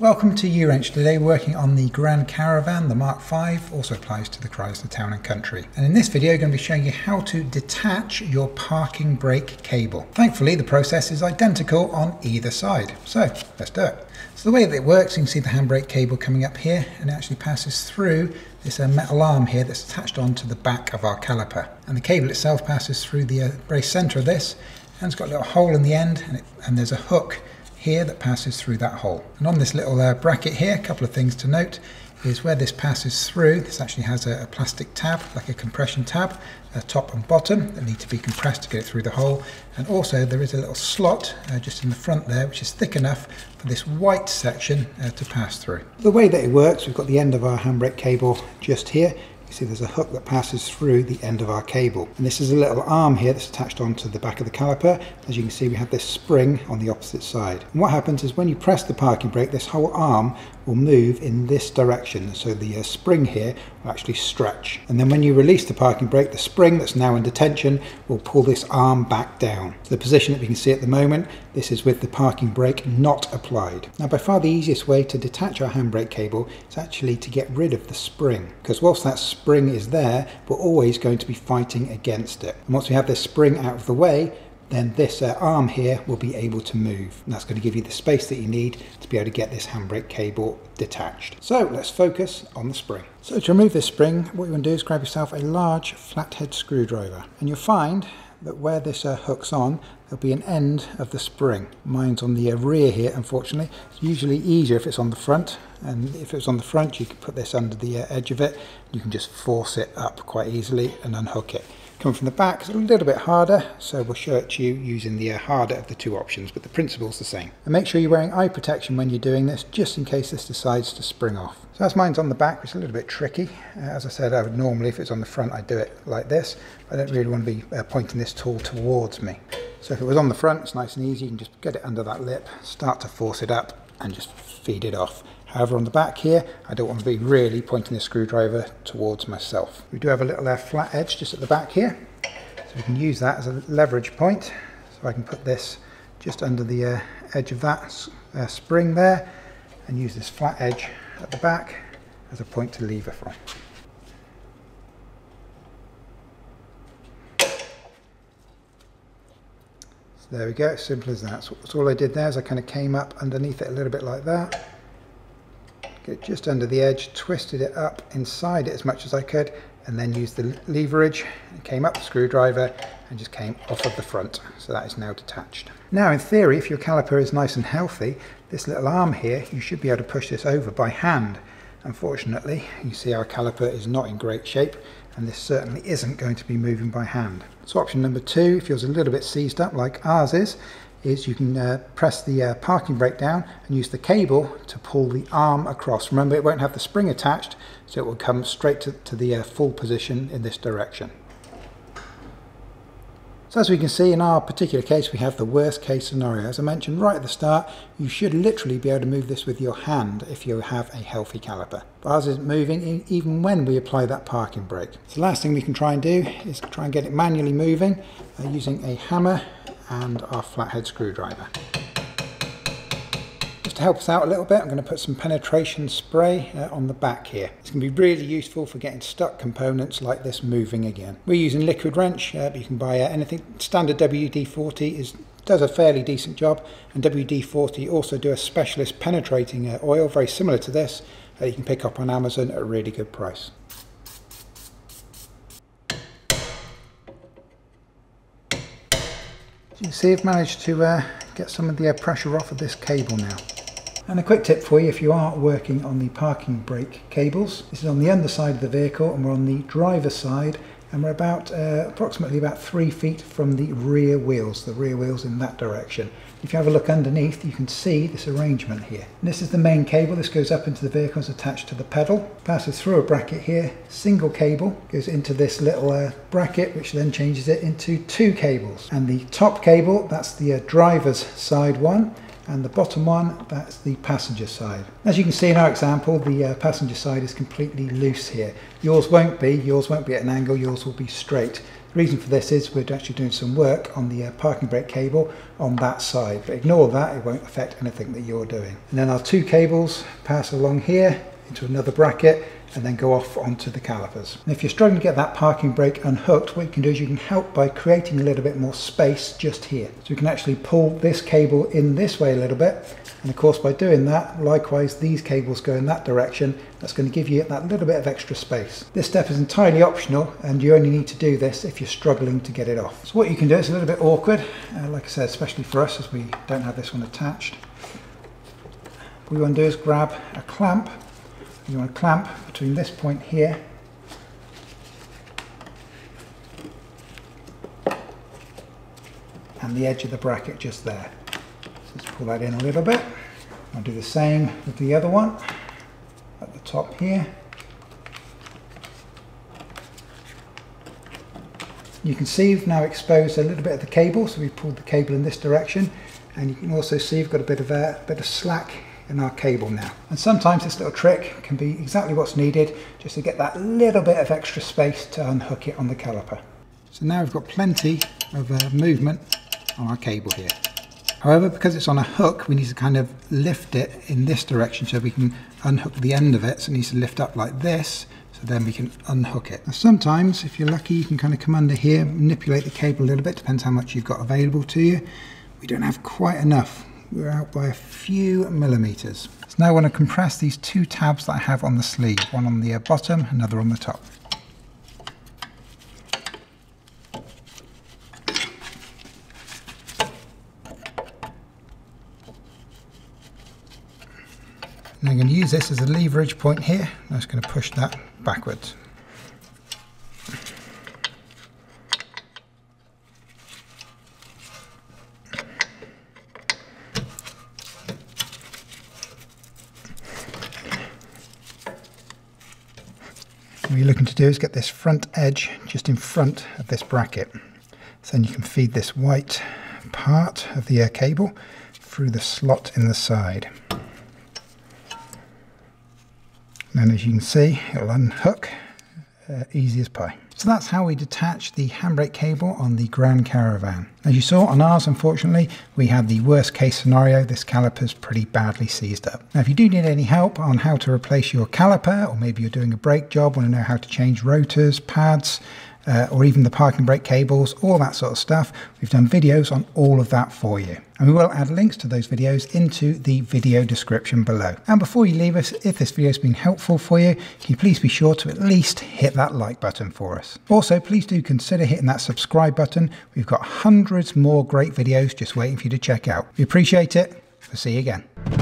Welcome to You Wrench. Today working on the Grand Caravan, the Mark V, also applies to the Chrysler Town & Country. And in this video I'm going to be showing you how to detach your parking brake cable. Thankfully the process is identical on either side. So let's do it. So the way that it works, you can see the handbrake cable coming up here and it actually passes through this uh, metal arm here that's attached onto the back of our caliper. And the cable itself passes through the uh, brace centre of this and it's got a little hole in the end and, it, and there's a hook here that passes through that hole. And on this little uh, bracket here, a couple of things to note is where this passes through, this actually has a, a plastic tab, like a compression tab, uh, top and bottom, that need to be compressed to get it through the hole. And also there is a little slot uh, just in the front there, which is thick enough for this white section uh, to pass through. The way that it works, we've got the end of our handbrake cable just here. You see there's a hook that passes through the end of our cable. And this is a little arm here that's attached onto the back of the caliper. As you can see, we have this spring on the opposite side. And what happens is when you press the parking brake, this whole arm will move in this direction. So the uh, spring here will actually stretch. And then when you release the parking brake, the spring that's now in detention will pull this arm back down. So the position that we can see at the moment, this is with the parking brake not applied. Now by far the easiest way to detach our handbrake cable is actually to get rid of the spring. Because whilst that spring is there, we're always going to be fighting against it. And once we have this spring out of the way, then this uh, arm here will be able to move. And that's going to give you the space that you need to be able to get this handbrake cable detached. So let's focus on the spring. So to remove this spring, what you want to do is grab yourself a large flathead screwdriver. And you'll find that where this uh, hooks on, there'll be an end of the spring. Mine's on the uh, rear here, unfortunately. It's usually easier if it's on the front. And if it's on the front, you can put this under the uh, edge of it. You can just force it up quite easily and unhook it. Coming from the back, it's a little bit harder, so we'll show it to you using the uh, harder of the two options, but the principle's the same. And make sure you're wearing eye protection when you're doing this, just in case this decides to spring off. So as mine's on the back, it's a little bit tricky. Uh, as I said, I would normally, if it's on the front, I'd do it like this. I don't really want to be uh, pointing this tool towards me. So if it was on the front, it's nice and easy. You can just get it under that lip, start to force it up, and just feed it off. However, on the back here, I don't want to be really pointing the screwdriver towards myself. We do have a little uh, flat edge just at the back here. So we can use that as a leverage point. So I can put this just under the uh, edge of that uh, spring there and use this flat edge at the back as a point to lever from. So there we go, simple as that. So, so all I did there is I kind of came up underneath it a little bit like that get just under the edge, twisted it up inside it as much as I could, and then used the leverage, came up the screwdriver, and just came off of the front. So that is now detached. Now in theory, if your caliper is nice and healthy, this little arm here, you should be able to push this over by hand. Unfortunately, you see our caliper is not in great shape, and this certainly isn't going to be moving by hand. So option number two, if yours a little bit seized up like ours is, is you can uh, press the uh, parking brake down and use the cable to pull the arm across. Remember it won't have the spring attached so it will come straight to, to the uh, full position in this direction. So as we can see in our particular case we have the worst case scenario. As I mentioned right at the start you should literally be able to move this with your hand if you have a healthy caliper. But ours isn't moving even when we apply that parking brake. So the last thing we can try and do is try and get it manually moving uh, using a hammer and our flathead screwdriver. Just to help us out a little bit, I'm going to put some penetration spray uh, on the back here. It's going to be really useful for getting stuck components like this moving again. We're using liquid wrench, uh, but you can buy uh, anything. Standard WD-40 is does a fairly decent job and WD-40 also do a specialist penetrating uh, oil very similar to this that you can pick up on Amazon at a really good price. You see I've managed to uh, get some of the air pressure off of this cable now. And a quick tip for you if you are working on the parking brake cables. This is on the underside of the vehicle and we're on the driver's side and we're about uh, approximately about three feet from the rear wheels, the rear wheels in that direction. If you have a look underneath, you can see this arrangement here. And this is the main cable. This goes up into the vehicle, it's attached to the pedal, passes through a bracket here, single cable, goes into this little uh, bracket, which then changes it into two cables. And the top cable, that's the uh, driver's side one, and the bottom one, that's the passenger side. As you can see in our example, the uh, passenger side is completely loose here. Yours won't be, yours won't be at an angle, yours will be straight. The reason for this is we're actually doing some work on the uh, parking brake cable on that side, but ignore that, it won't affect anything that you're doing. And then our two cables pass along here into another bracket and then go off onto the calipers. And if you're struggling to get that parking brake unhooked, what you can do is you can help by creating a little bit more space just here. So you can actually pull this cable in this way a little bit. And of course, by doing that, likewise, these cables go in that direction. That's going to give you that little bit of extra space. This step is entirely optional and you only need to do this if you're struggling to get it off. So what you can do, it's a little bit awkward, uh, like I said, especially for us as we don't have this one attached. What you want to do is grab a clamp you want to clamp between this point here and the edge of the bracket just there. So let's pull that in a little bit. I'll do the same with the other one at the top here. You can see we've now exposed a little bit of the cable, so we've pulled the cable in this direction, and you can also see we've got a bit of a, a bit of slack in our cable now. And sometimes this little trick can be exactly what's needed just to get that little bit of extra space to unhook it on the caliper. So now we've got plenty of uh, movement on our cable here. However, because it's on a hook, we need to kind of lift it in this direction so we can unhook the end of it. So it needs to lift up like this, so then we can unhook it. Now sometimes, if you're lucky, you can kind of come under here, manipulate the cable a little bit, depends how much you've got available to you. We don't have quite enough we're out by a few millimeters. So now I want to compress these two tabs that I have on the sleeve, one on the uh, bottom, another on the top. And I'm going to use this as a leverage point here. I'm just going to push that backwards. You're looking to do is get this front edge just in front of this bracket. So then you can feed this white part of the air cable through the slot in the side. And as you can see, it'll unhook uh, easy as pie. So that's how we detach the handbrake cable on the Grand Caravan. As you saw on ours, unfortunately, we had the worst case scenario. This caliper's pretty badly seized up. Now, if you do need any help on how to replace your caliper, or maybe you're doing a brake job, want to know how to change rotors, pads, uh, or even the parking brake cables, all that sort of stuff. We've done videos on all of that for you. And we will add links to those videos into the video description below. And before you leave us, if this video has been helpful for you, can you please be sure to at least hit that like button for us. Also, please do consider hitting that subscribe button. We've got hundreds more great videos just waiting for you to check out. We appreciate it. We'll see you again.